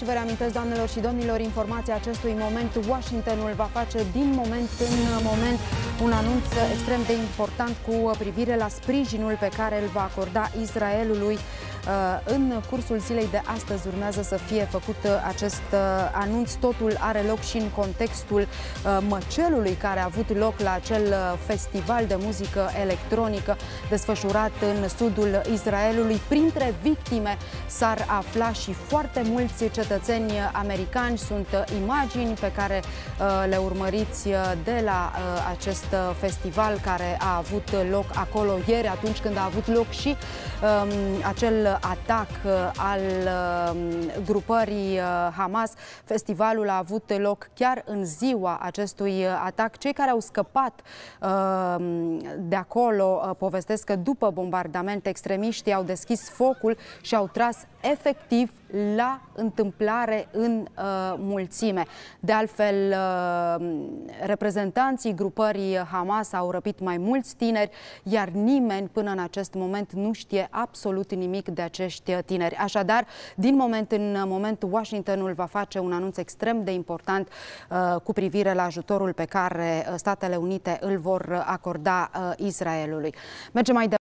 Și vă reamintesc, doamnelor și domnilor, informația acestui moment. Washingtonul va face din moment în moment un anunț extrem de important cu privire la sprijinul pe care îl va acorda Israelului Uh, în cursul zilei de astăzi urmează să fie făcut uh, acest uh, anunț. Totul are loc și în contextul măcelului care a avut loc la acel festival de muzică electronică desfășurat în sudul Israelului. Printre victime s-ar afla și foarte mulți cetățeni americani. Sunt imagini pe care le urmăriți de la acest festival care a avut loc acolo ieri, atunci când a avut loc și um, acel atac uh, al um, grupării uh, Hamas. Festivalul a avut loc chiar în ziua acestui uh, atac. Cei care au scăpat de acolo povestesc că după bombardament extremiștii au deschis focul și au tras efectiv la întâmplare în uh, mulțime. De altfel, uh, reprezentanții grupării Hamas au răpit mai mulți tineri, iar nimeni până în acest moment nu știe absolut nimic de acești tineri. Așadar, din moment în moment, Washingtonul va face un anunț extrem de important uh, cu privire la ajutorul pe care Statele Unite îl vor acorda uh, Israelului. Mergem mai departe.